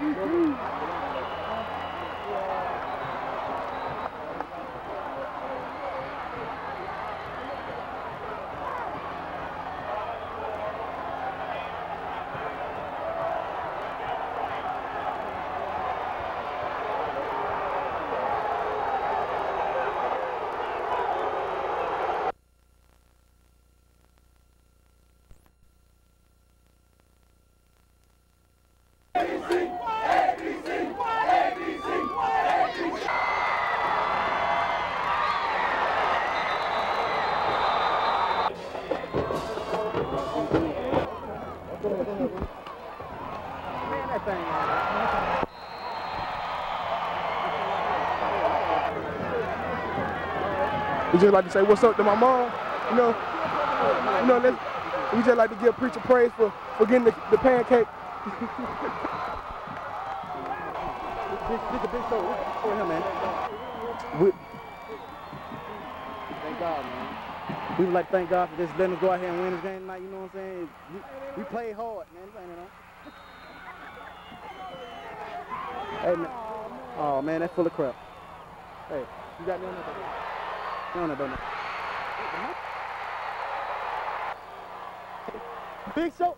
Amazing! We just like to say what's up to my mom. You know, you know, let's, we just like to give preacher praise for, for getting the, the pancake. This, this a big show for him, man. We, Thank God, man. We would like to thank God for just letting us go out here and win this game tonight. You know what I'm saying? We, we played hard, man. Hey, man. Oh, man, that's full of crap. Hey, you got me on that? You on that, baby? Big show.